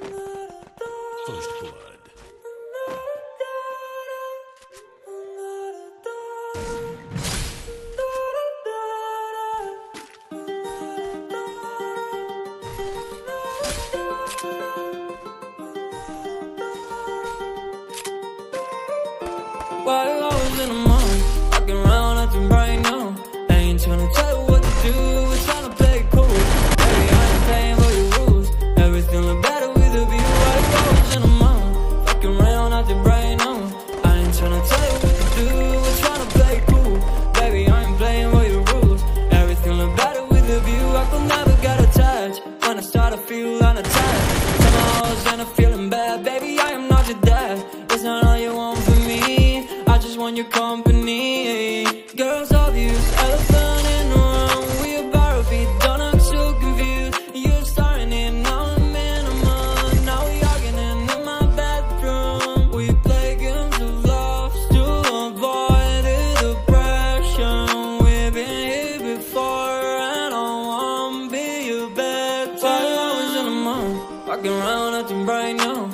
First blood. While I was in the mall, I want your company. Girls obvious, elephant in the room. We about to be done. I'm so confused. You're starting it now. I'm in a mood. Now we arguing in my bedroom. We play games of love to avoid the depression. We've been here before, and I wanna be your bed. I was in the mall, walking around acting bright now.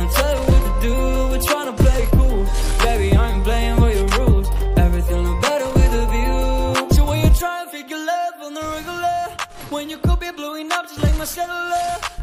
tryna tell you what to do, we're tryna play cool. Baby, I ain't playing by your rules. Everything look better with a view. So when you try and figure love on the regular When you could be blowing up just like my cellular